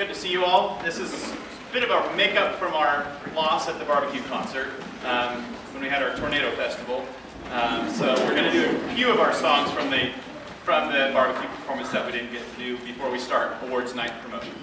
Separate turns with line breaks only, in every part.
good to see you all. This is a bit of a makeup from our loss at the barbecue concert um, when we had our tornado festival. Um, so we're going to do a few of our songs from the from the barbecue performance that we didn't get to do before we start awards night promotion.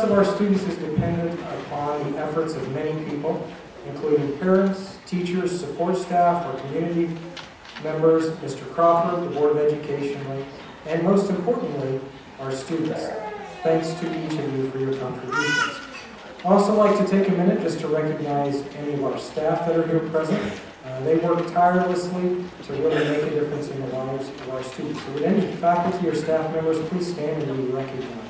Success of our students is dependent upon the efforts of many people, including parents, teachers, support staff, our community members, Mr. Crawford, the Board of Education, and most importantly, our students. Thanks to each of you for your contributions. I'd also like to take a minute just to recognize any of our staff that are here present. Uh, they work tirelessly to really make a difference in the lives of our students. So would any faculty or staff members please stand and be recognized?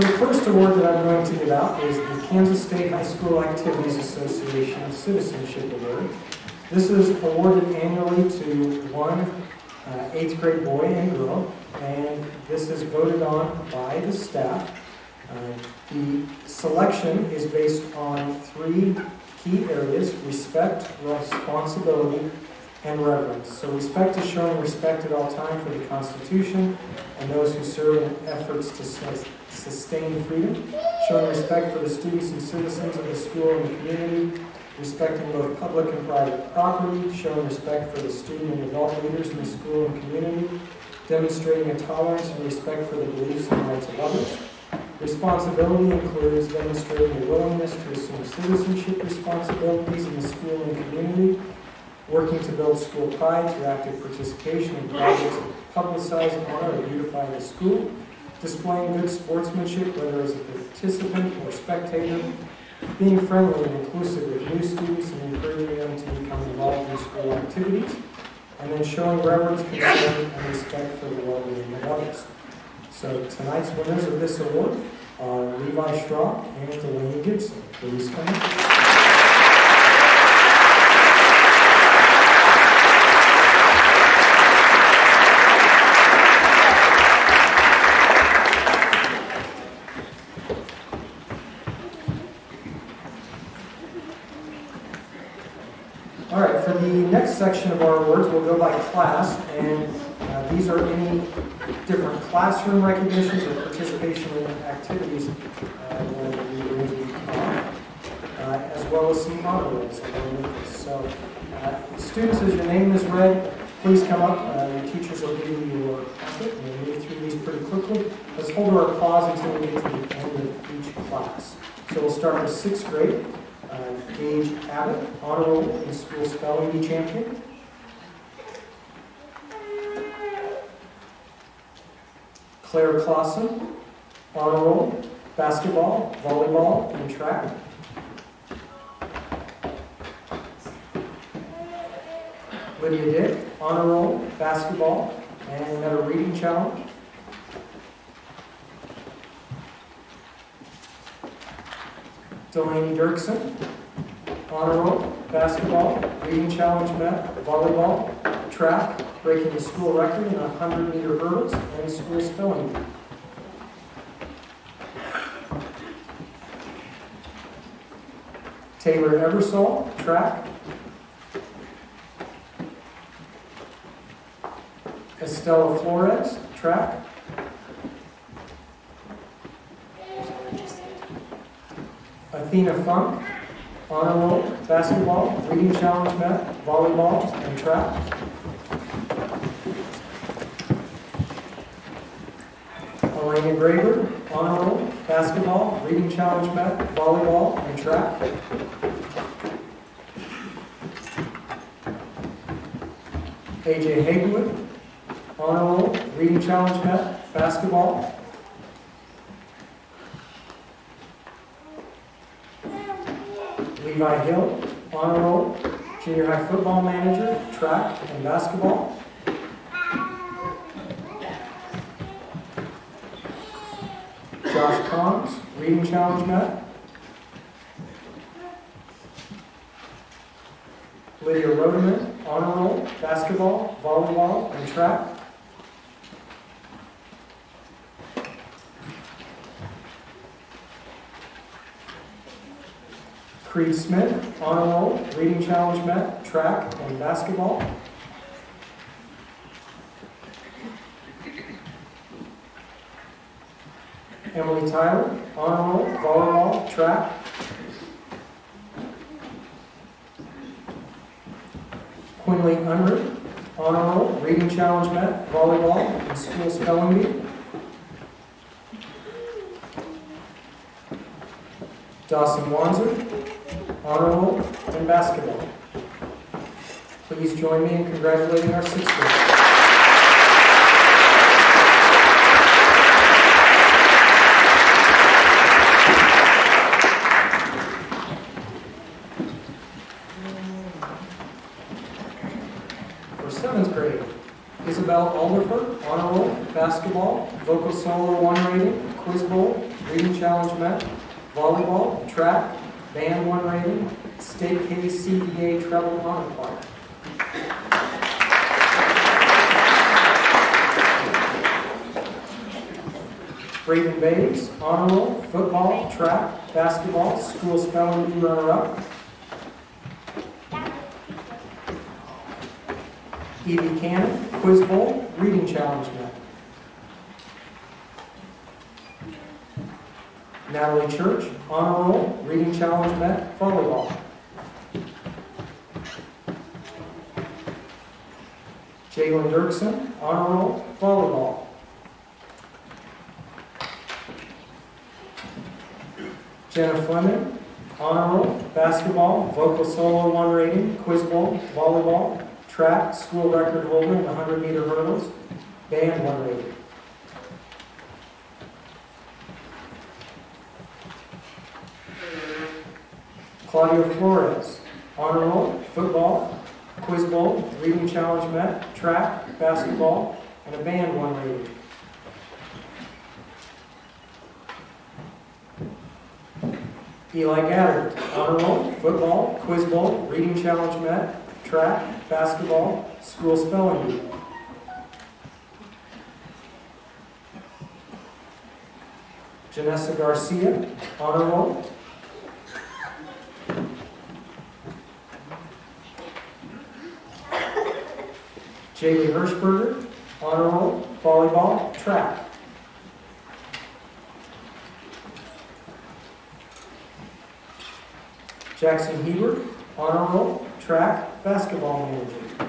So the first award that I'm going to give out is the Kansas State High School Activities Association Citizenship Award. This is awarded annually to one uh, eighth grade boy and girl, and this is voted on by the staff. Uh, the selection is based on three key areas respect, responsibility, and reverence. So, respect is showing respect at all time for the Constitution and those who serve in efforts to sustain freedom, showing respect for the students and citizens of the school and the community, respecting both public and private property, showing respect for the student and adult leaders in the school and community, demonstrating a tolerance and respect for the beliefs and rights of others. Responsibility includes demonstrating a willingness to assume citizenship responsibilities in the school and community, working to build school pride through active participation in projects that publicize, honor, and beautify the school, displaying good sportsmanship, whether as a participant or spectator, being friendly and inclusive with new students and encouraging them to become involved in school activities, and then showing reverence, concern, and respect for the well-being of others. So tonight's winners of this award are Levi Strock and Delaney Gibson. Please come up. All right, for the next section of our awards, we'll go by class, and uh, these are any different classroom recognitions or participation in activities uh, uh, as well as some honor rolls along with this. So, uh, students, as your name is read, please come up. Uh, Your teachers will give you your packet, and we'll move through these pretty quickly. Let's hold our applause until we get to the end of each class. So we'll start with sixth grade. Uh, Gage Abbott, honor roll and school spelling bee champion. Claire Clausen, honor roll, basketball, volleyball, and track. Lydia Dick, honor roll, basketball, and another reading challenge. Delaney Dirksen, honor roll, basketball, reading challenge met, volleyball, track, breaking the school record in 100 meter hurdles, and school spelling. Taylor Eversole, track. Estella Flores, track. Athena Funk, honor roll, basketball, reading challenge met, volleyball, and track. Elena Graber, honor roll, basketball, reading challenge met, volleyball, and track. AJ Haywood, honor roll, reading challenge met, basketball. Levi Hill, honor roll, junior high football manager, track and basketball. Josh Combs, reading challenge met. Lydia Rodeman, honor roll, basketball, volleyball, and track. Creed Smith, honor roll, reading challenge met, track, and basketball. Emily Tyler, honor roll, volleyball, track. Quinley Unruh, honor roll, reading challenge met, volleyball, and school spelling bee. Dawson Wanzer, honor roll, and basketball. Please join me in congratulating our sixth graders. For seventh grade, Isabel Alderfer, honor roll, basketball, vocal solo one rating, quiz bowl, reading challenge met, volleyball, track, band one rating, state KCDA treble honor choir. Braden Bays, honor roll, football, track, basketball, school spelling bee runner-up. Evie Cannon, quiz bowl, reading challenge Natalie Church, honor roll, reading challenge met, volleyball. Jalen Dirksen, honor roll, volleyball. Jenna Fleming, honor roll, basketball, vocal solo one rating, quiz bowl, volleyball, track, school record holder in the 100 meter hurdles, band one rating. Claudia Flores, honor roll, football, quiz bowl, reading challenge met, track, basketball, and a band one rating. Eli Gaddard, honor roll, football, quiz bowl, reading challenge met, track, basketball, school spelling bee. Janessa Garcia, honor roll. Jamie Hirschberger, honor roll, volleyball, track. Jackson Hebert, honor roll, track, basketball manager.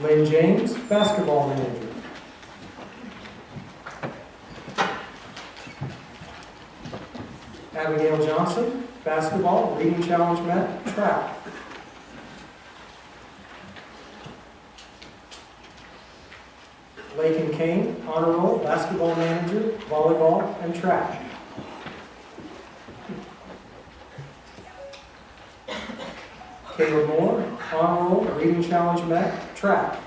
Lynn James, basketball manager. Johnson, basketball, reading challenge met, track. Lakin Kane, honor roll, basketball manager, volleyball, and track. Caleb Moore, honor roll, reading challenge met, track.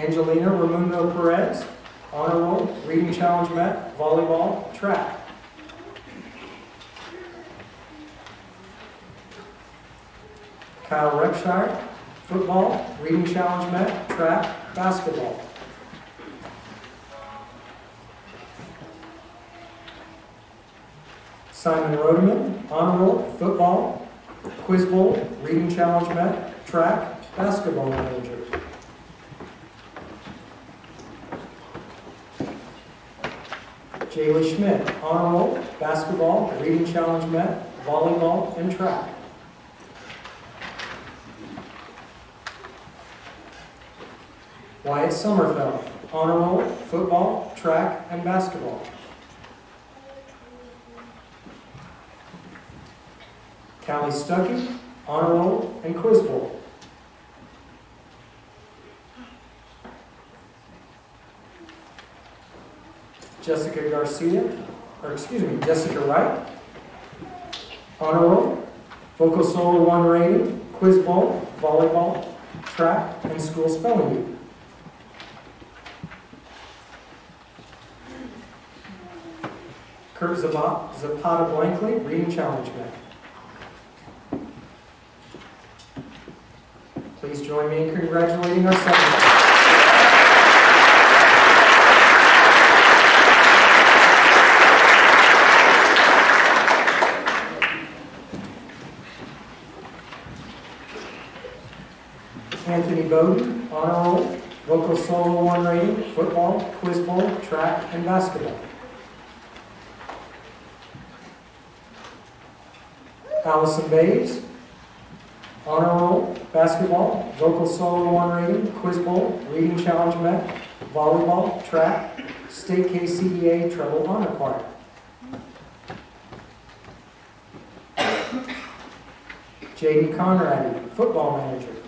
Angelina Ramundo Perez, honor roll, reading challenge met, volleyball, track. Kyle Repshire, football, reading challenge met, track, basketball. Simon Rodeman, honor roll, football, quiz bowl, reading challenge met, track, basketball manager. Jaylee Schmidt, honor roll, basketball, reading challenge met, volleyball, and track. Wyatt Sommerfeld, honor roll, football, track, and basketball. Callie Stuckey, honor roll, and quiz bowl. Jessica Garcia, or excuse me, Jessica Wright, honor roll, vocal solo one rating, quiz bowl, volleyball, track, and school spelling bee. Kurt Zapa- Zapata Blankley, reading challenge met. Please join me in congratulating our second. Bowden, honor roll, local solo one rating, football, quiz bowl, track, and basketball. Allison Bays, honor roll, basketball, local solo one rating, quiz bowl, reading challenge met, volleyball, track, state KCDA treble honor choir. JD Conrad, football manager.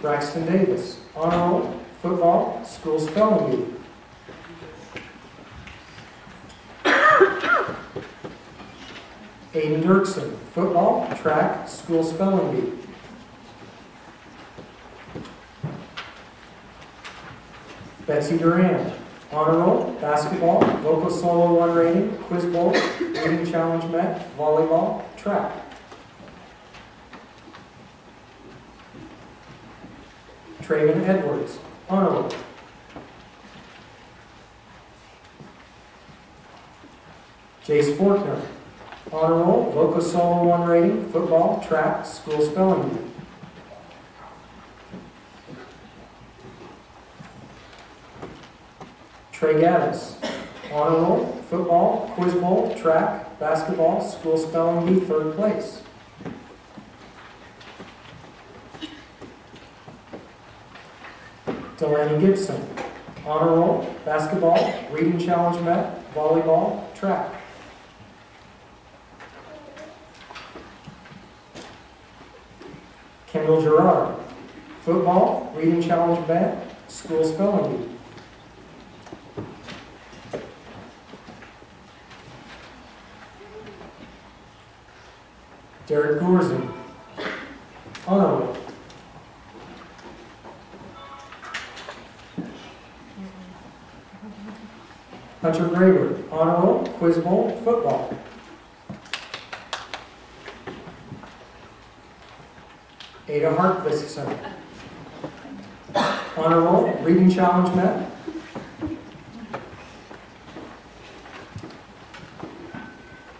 Braxton Davis, honor football, school spelling bee. Aiden Dirksen, football, track, school spelling bee. Betsy Durand, honor roll, basketball, vocal solo one rating, quiz bowl, reading challenge met, volleyball, track. Traven Edwards, honor roll. Jace Forkner, honor roll, local solo one rating, football, track, school spelling bee. Trey Gaddis, honor roll, football, quiz bowl, track, basketball, school spelling bee, third place. Delaney Gibson, honor roll, basketball, reading challenge met, volleyball, track. Kendall Gerard, football, reading challenge met, school spelling bee. Derek Gorson, honor roll. Hunter Graber, honor roll, quiz bowl, football. Ada Hartvigsson, honor roll, reading challenge met.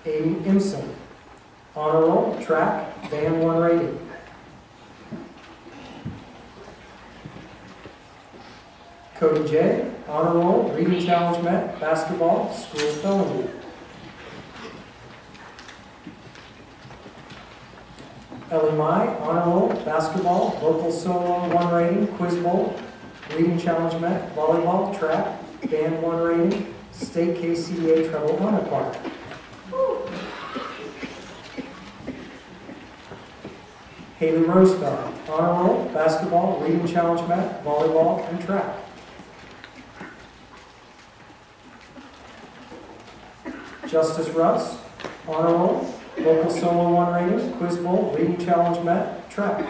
Aiden Imson, honor roll, track, band one rating. Cody J, honor roll, reading challenge met, Ellie Mai, honor roll, basketball, local solo one rating, quiz bowl, reading challenge met, volleyball, track, band one rating, state KCDA treble honor choir. Haley Roosevelt, honor roll, basketball, reading challenge met, volleyball, and track. Justice Russ, honor roll, local solo one rating, quiz bowl, reading challenge met, track.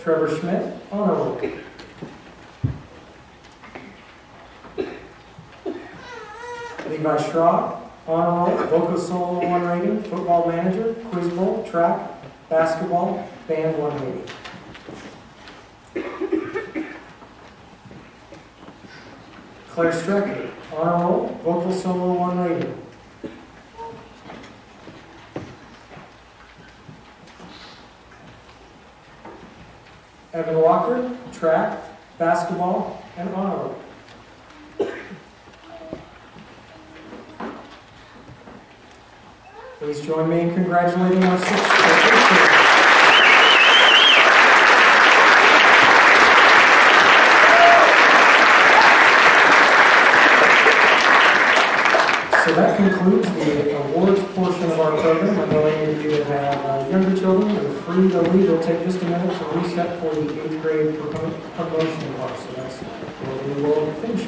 Trevor Schmidt, honor roll. Levi Straw, honor roll, local solo one rating, football manager, quiz bowl, track, basketball, band one rating. Claire Strecker, honor vocal solo one rating. Evan Walker, track, basketball, and honor. Please join me in congratulating our sixth that concludes the awards portion of our program. I know any of you that have uh, younger children that are free to leave, They'll take just a minute to reset for the eighth grade promotion part. So that's where we will finish.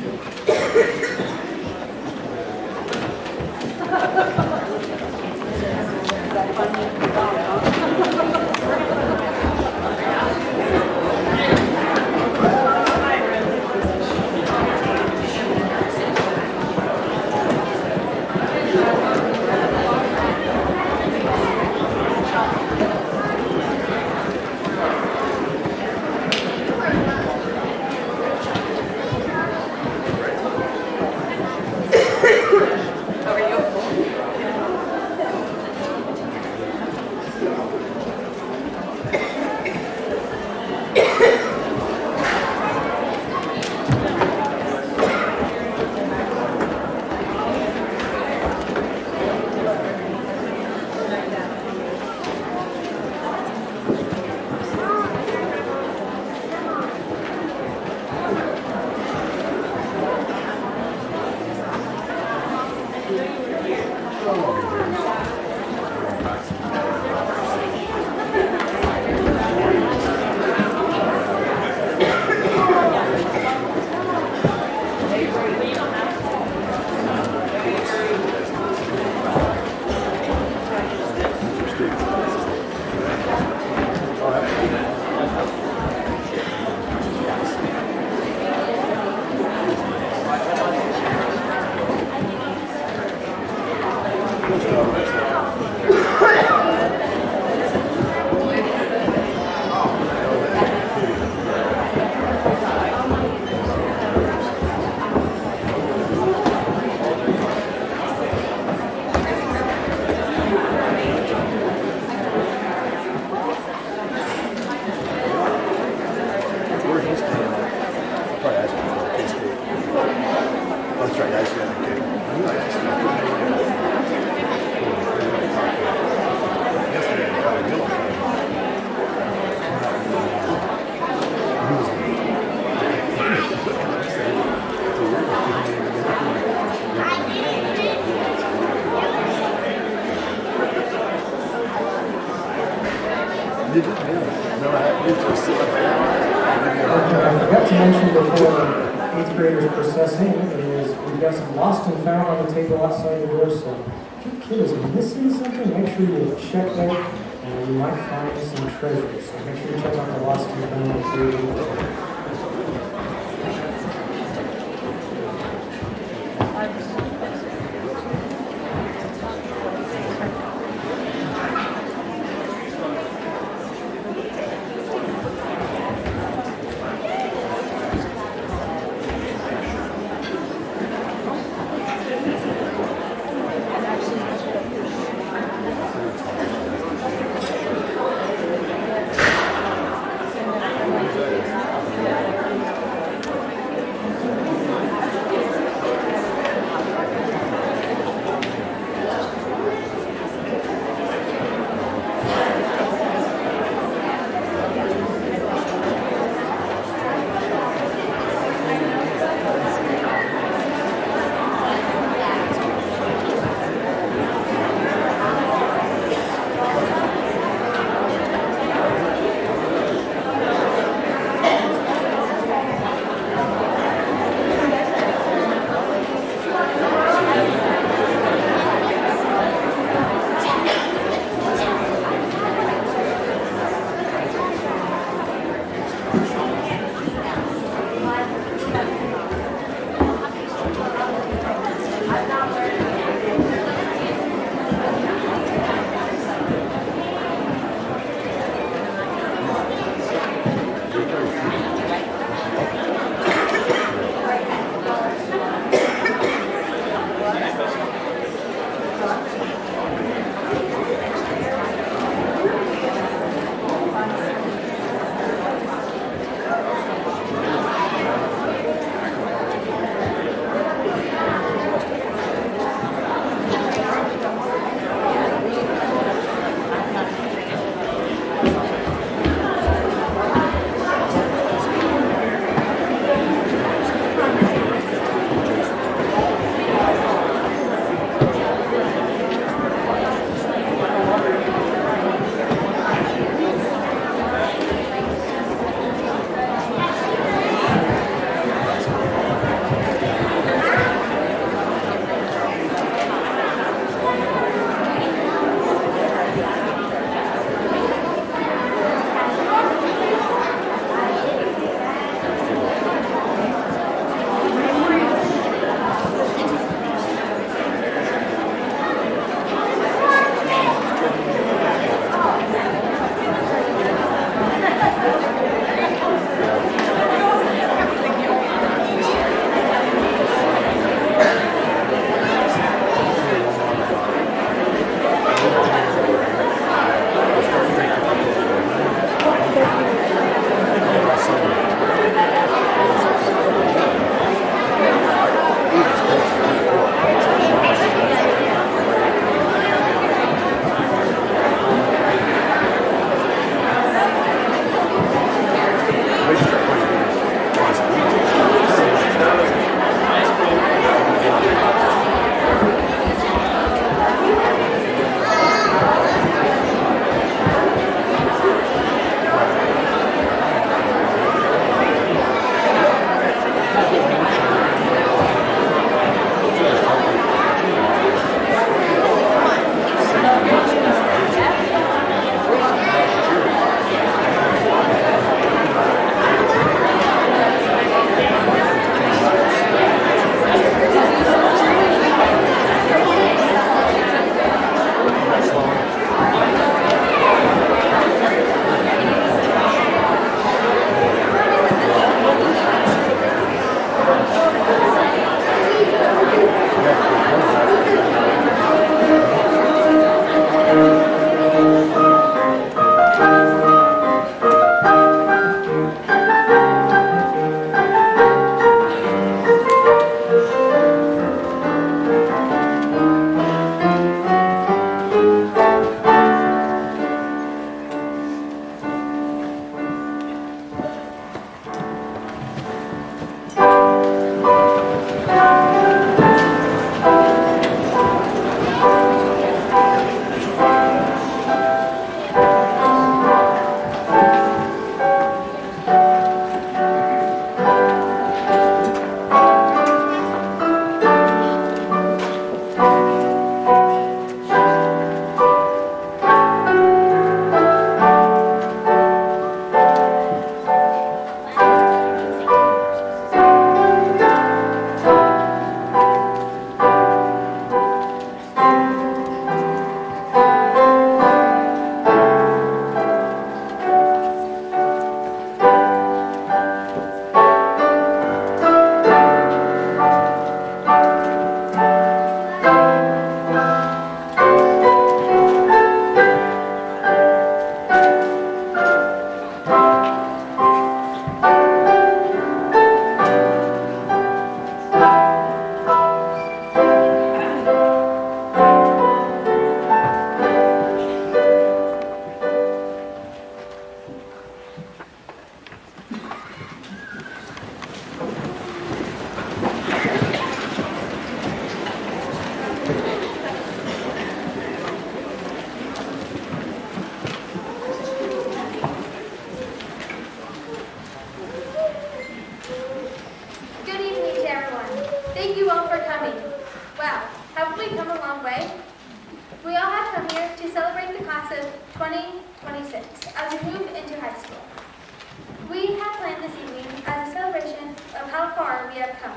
Come,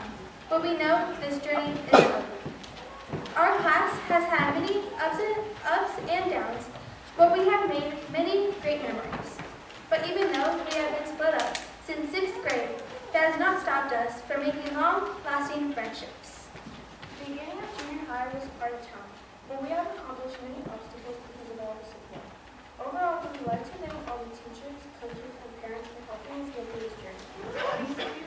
but we know this journey is over. Our class has had many ups and, ups and downs, but we have made many great memories. But even though we have been split up since sixth grade, that has not stopped us from making long-lasting friendships.
The beginning of junior high was quite a challenge, but we have accomplished many obstacles because of all the support. Overall, we would like to thank all the teachers, coaches, and parents for helping us get through this journey.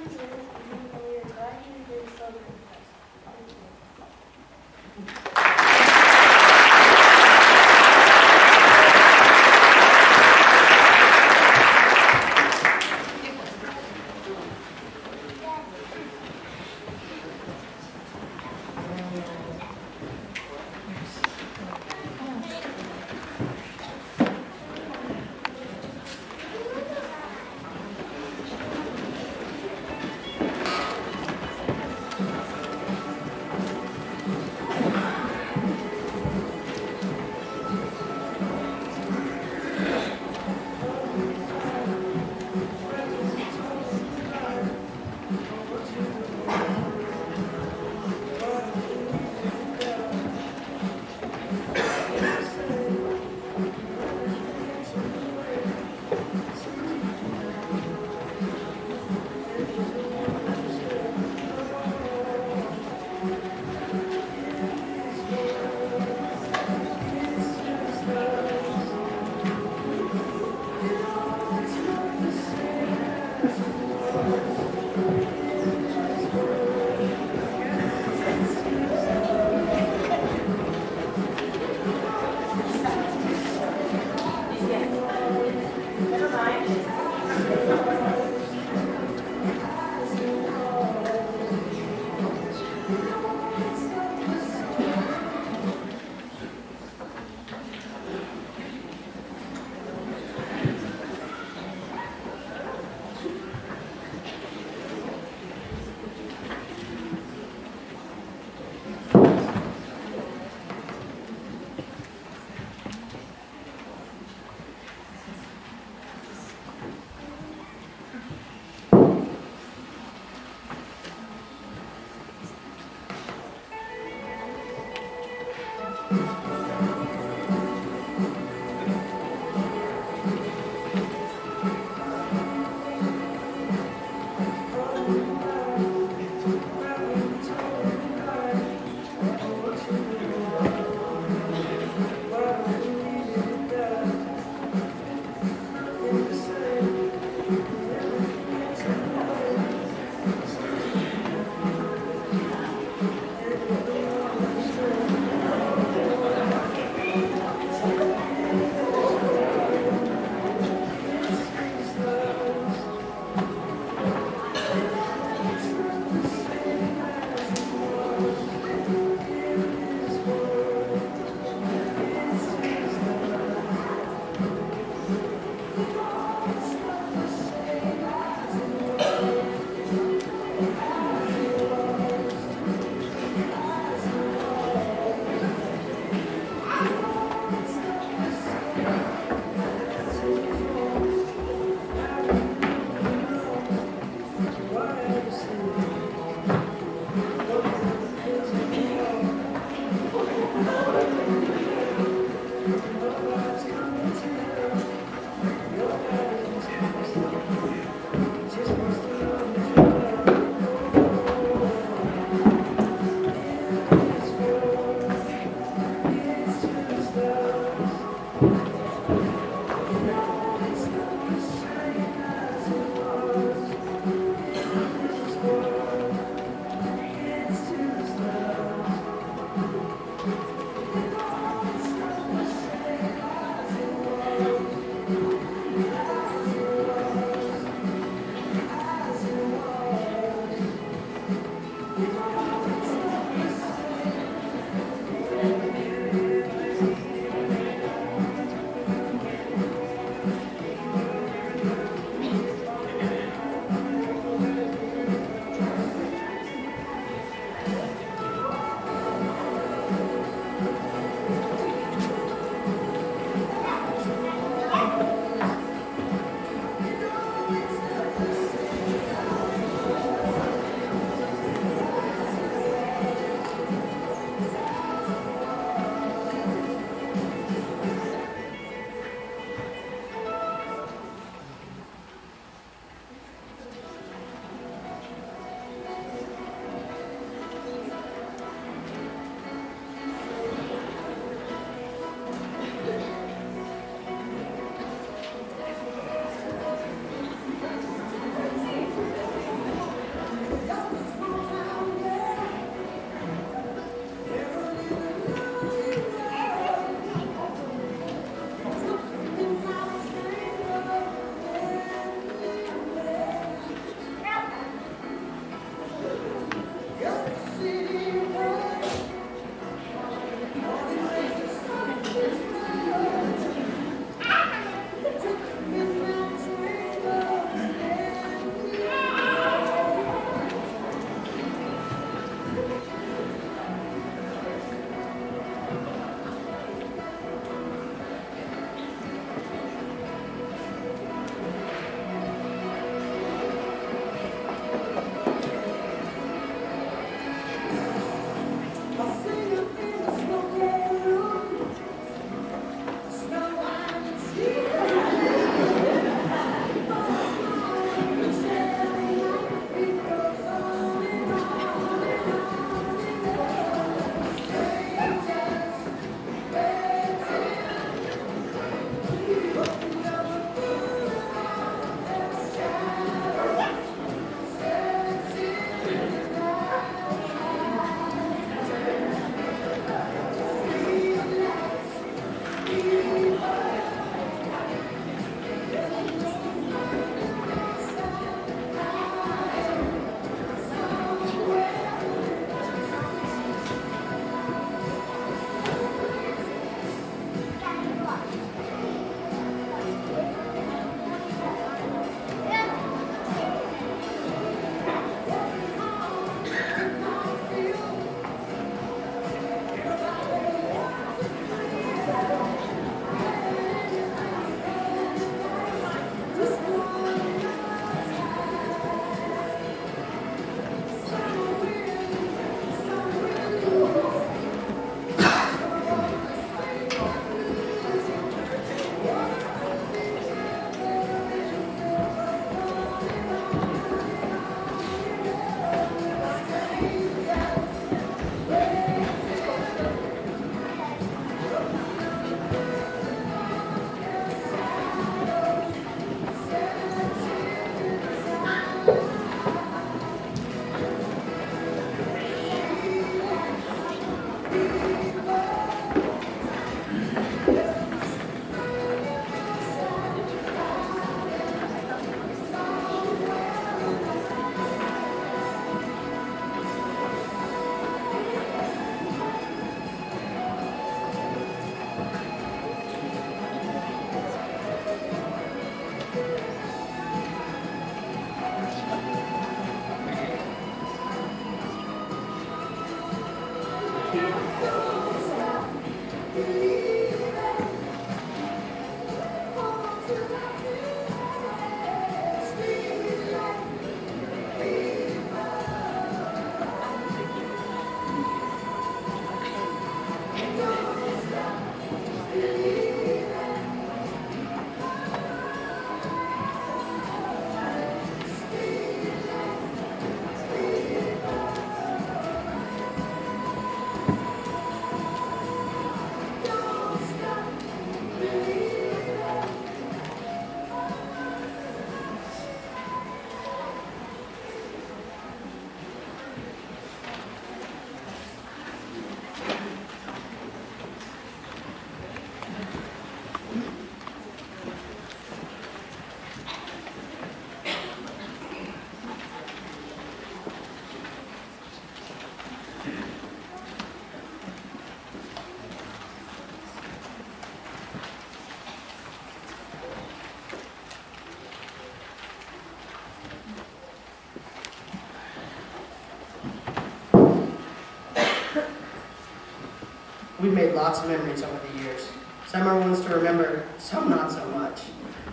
Made lots of memories over the years. Some are ones to remember, some not so much.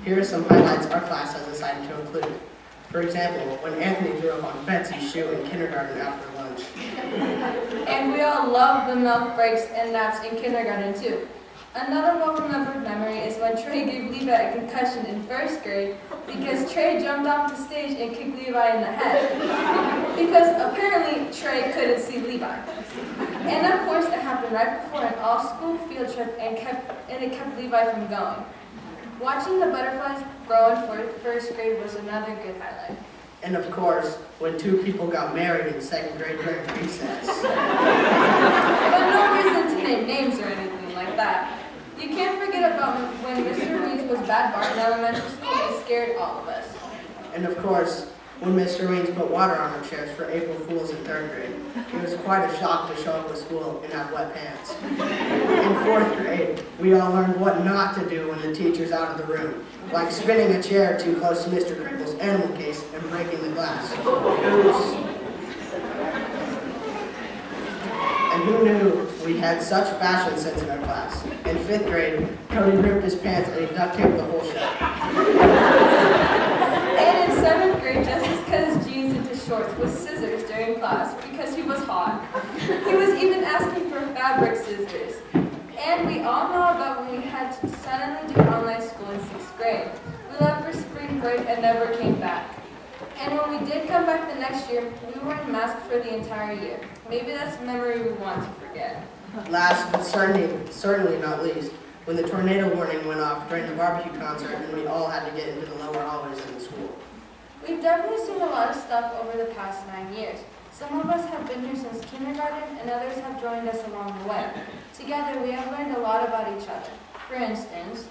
Here are some highlights our class has decided to include. For example, when Anthony threw up on Betsy's shoe in kindergarten after lunch.
And we all love the milk breaks and naps in kindergarten too. Another well-remembered memory is when Trey gave Levi a concussion in first grade because Trey jumped off the stage and kicked Levi in the head. Because apparently Trey couldn't see Levi. And of course it happened right before an all-school field trip and kept and it kept Levi from going. Watching the butterflies grow in fir- first grade was another good highlight.
And of course, when two people got married in second grade during recess.
But no reason to name names or anything like that. You can't forget about when Mr. Weeds was bad Bart in elementary school and scared all of us.
And of course, when Mr. Weems put water on our chairs for April Fools in third grade. It was quite a shock to show up to school and have wet pants. In fourth grade, we all learned what not to do when the teacher's out of the room, like spinning a chair too close to Mr. Cripple's animal case and breaking the glass. Oops. And who knew we had such fashion sense in our class? In fifth grade, Cody ripped his pants and he duct taped the whole shirt.
In grade, Justice cut his jeans into shorts with scissors during class because he was hot. He was even asking for fabric scissors. And we all know about when we had to suddenly do online school in sixth grade. We left for spring break and never came back. And when we did come back the next year, we were in masks for the entire year. Maybe that's a memory we want to forget.
Last but certainly, certainly not least, when the tornado warning went off during the barbecue concert and we all had to get into the lower hallways of the school.
We've definitely seen a lot of stuff over the past nine years. Some of us have been here since kindergarten, and others have joined us along the way. Together, we have learned a lot about each other. For instance,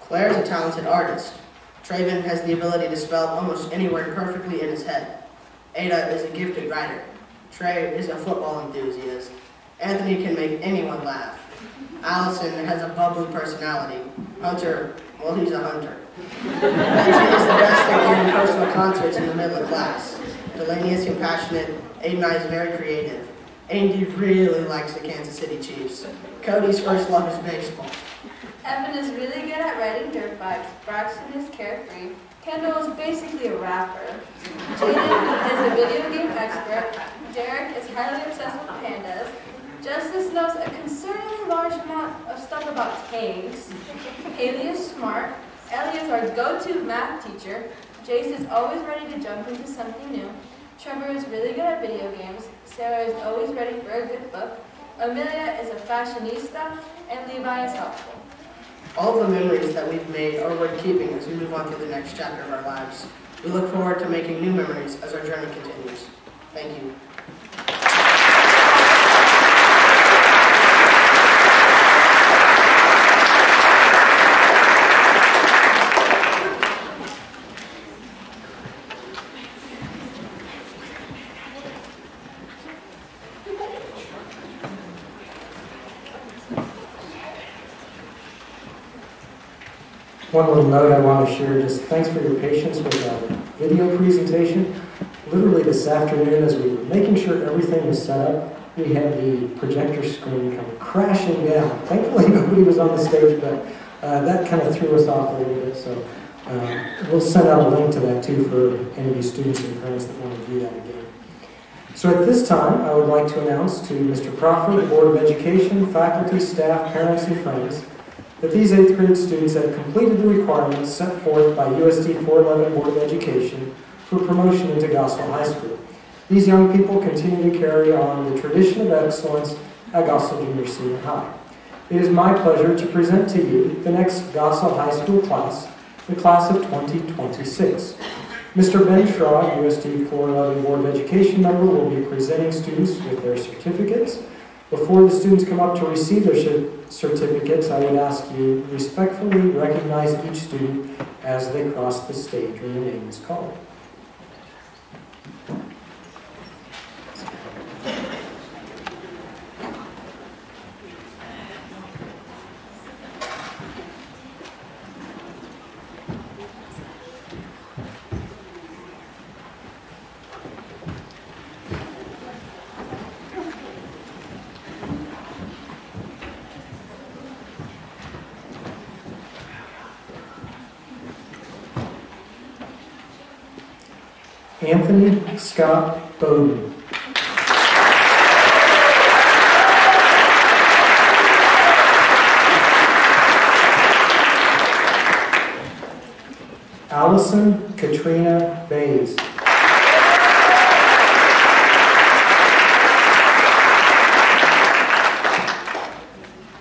Claire is a talented artist. Traven has the ability to spell almost any word perfectly in his head. Ada is a gifted writer. Trey is a football enthusiast. Anthony can make anyone laugh. Allison has a bubbly personality. Hunter, well, he's a hunter. Betsy is the best at giving personal concerts in the middle of class. Delaney is compassionate. Aiden is very creative. Andy really likes the Kansas City Chiefs. Cody's first love is baseball.
Evan is really good at riding dirt bikes. Braxton is carefree. Kendall is basically a rapper. Jaden is a video game expert. Derek is highly obsessed with pandas. Justice knows a concerningly large amount of stuff about tanks. Haley is smart. Ellie is our go-to math teacher. Jace is always ready to jump into something new. Trevor is really good at video games. Sarah is always ready for a good book. Amelia is a fashionista. And Levi is helpful.
All the memories that we've made are worth keeping as we move on to the next chapter of our lives. We look forward to making new memories as our journey continues. Thank you.
One little note I want to share, just thanks for your patience with our video presentation. Literally this afternoon, as we were making sure everything was set up, we had the projector screen come crashing down. Thankfully, nobody was on the stage, but uh, that kind of threw us off a little bit. So uh, we'll send out a link to that too for any of you students and parents that want to view that again. So at this time, I would like to announce to Mr. Crawford, the Board of Education, faculty, staff, parents, and friends that these eighth grade students have completed the requirements set forth by USD 411 Board of Education for promotion into Goessel High School. These young people continue to carry on the tradition of excellence at Goessel Junior Senior High. It is my pleasure to present to you the next Goessel High School class, the class of 2026. Mr. Ben Shaw, USD 411 Board of Education member, will be presenting students with their certificates. Before the students come up to receive their certificates, I would ask you respectfully recognize each student as they cross the stage when their name is called. Anthony Scott Bowden. Allison Katrina Bays.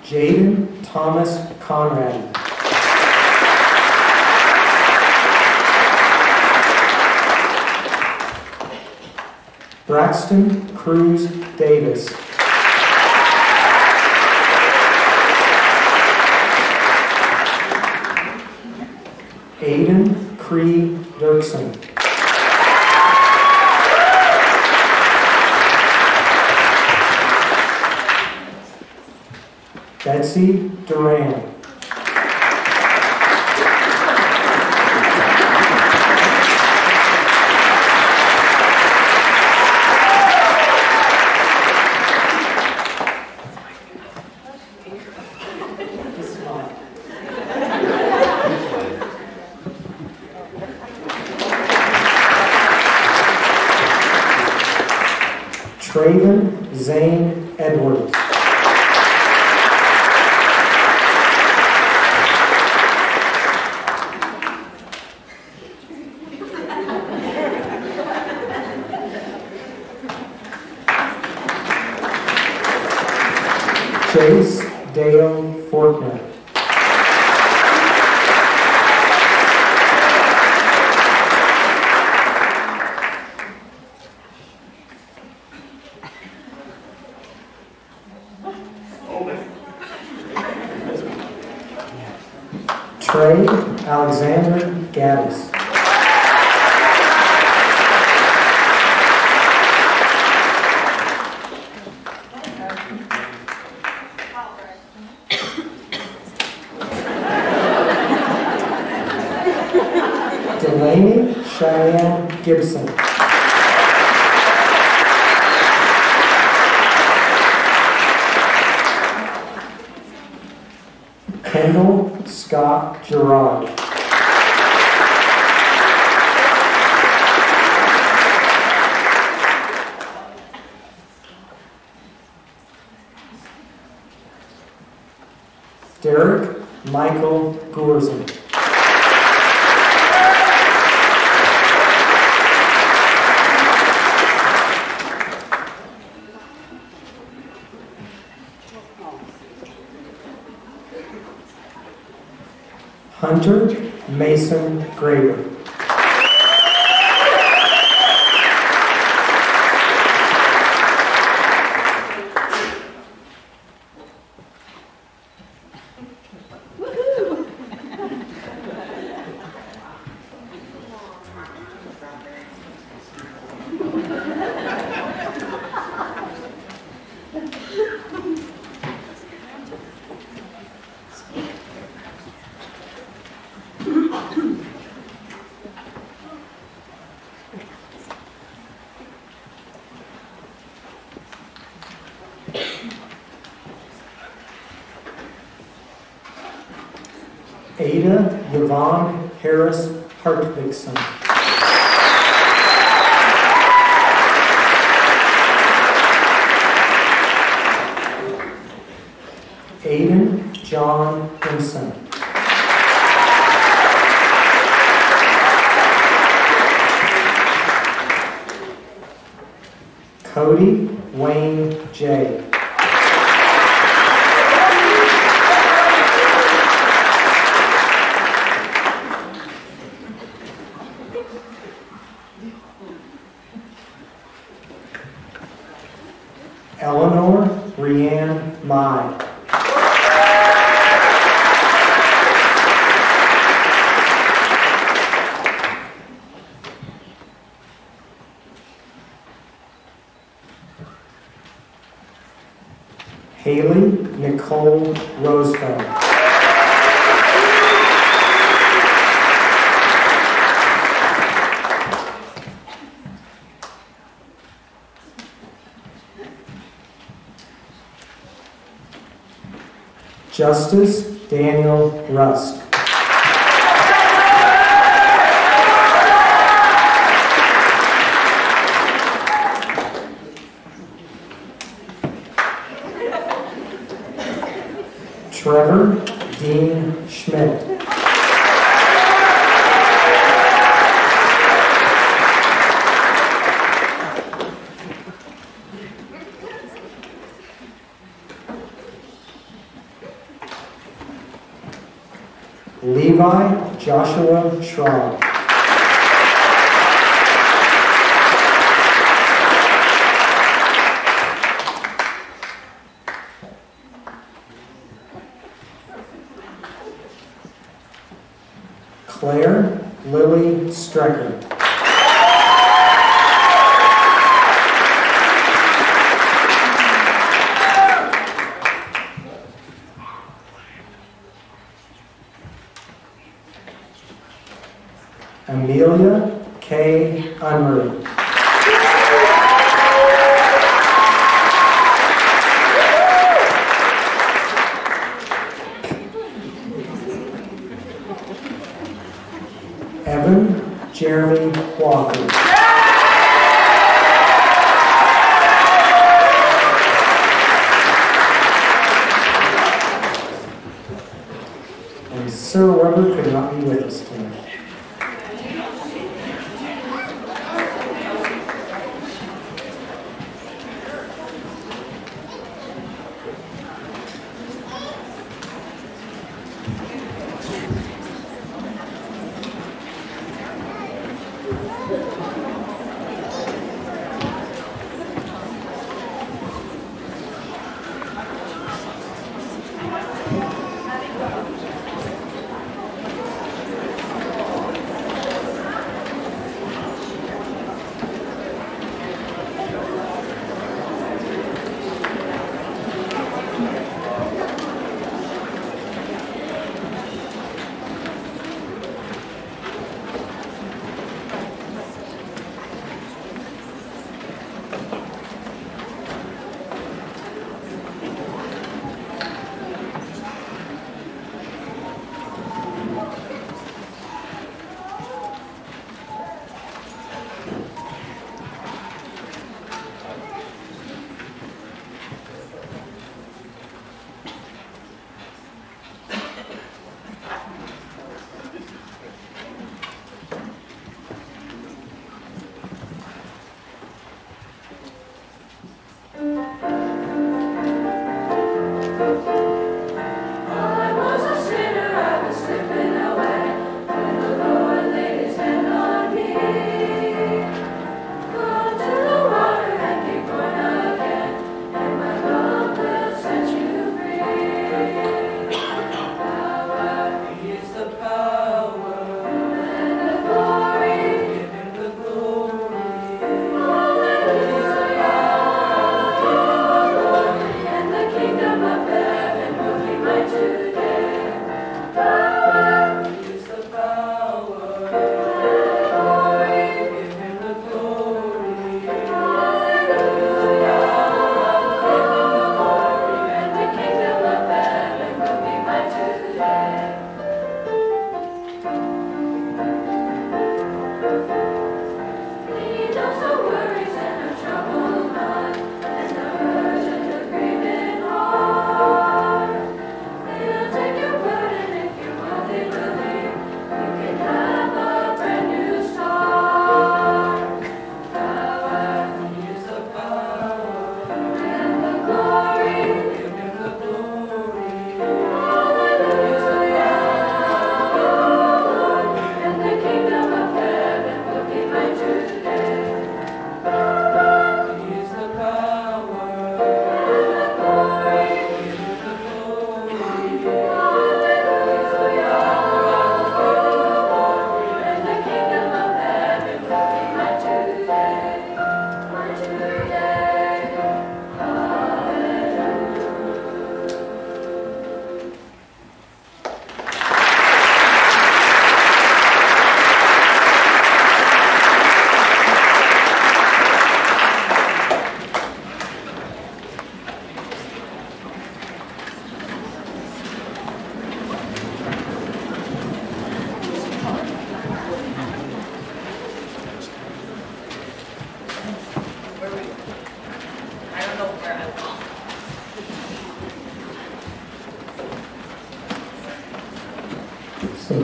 Jaden Thomas Conrad. Braxton Cruz Davis. Aiden Cree Dirksen. Betsy Duran. Ada Yvonne Harris Hartwigson. Justice Daniel Rust. Claire Lily Strecker.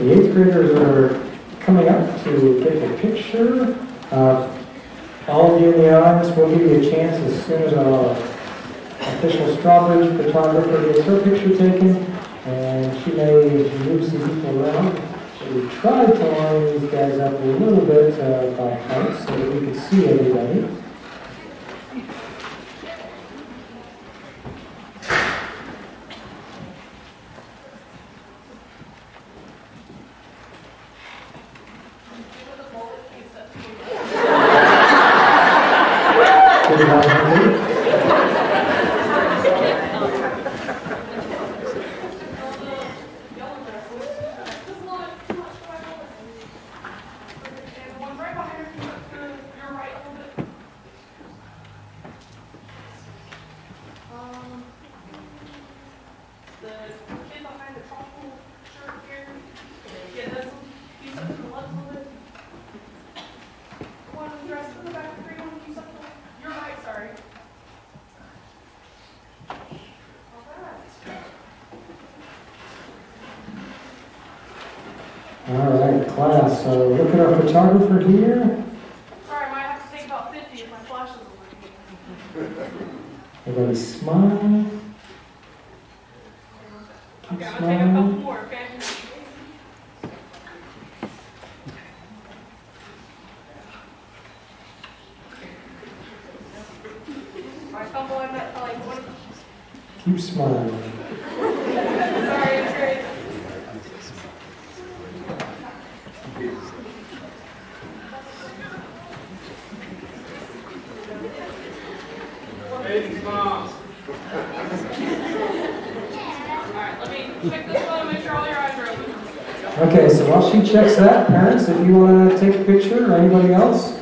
the eighth graders are coming up to take a picture. Uh, all of you in the audience, we'll give you a chance as soon as our official Strawbridge photographer gets her picture taken, and she may move some people around. So we tried to line these guys up a little bit uh, by height so that we could see everybody. Alfa ali check's that. Parents, if you want to take a picture or anybody else.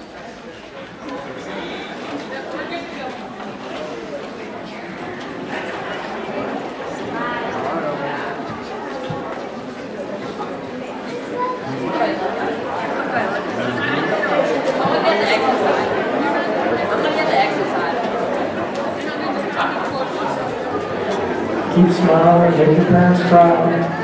Keep smiling, make your parents proud.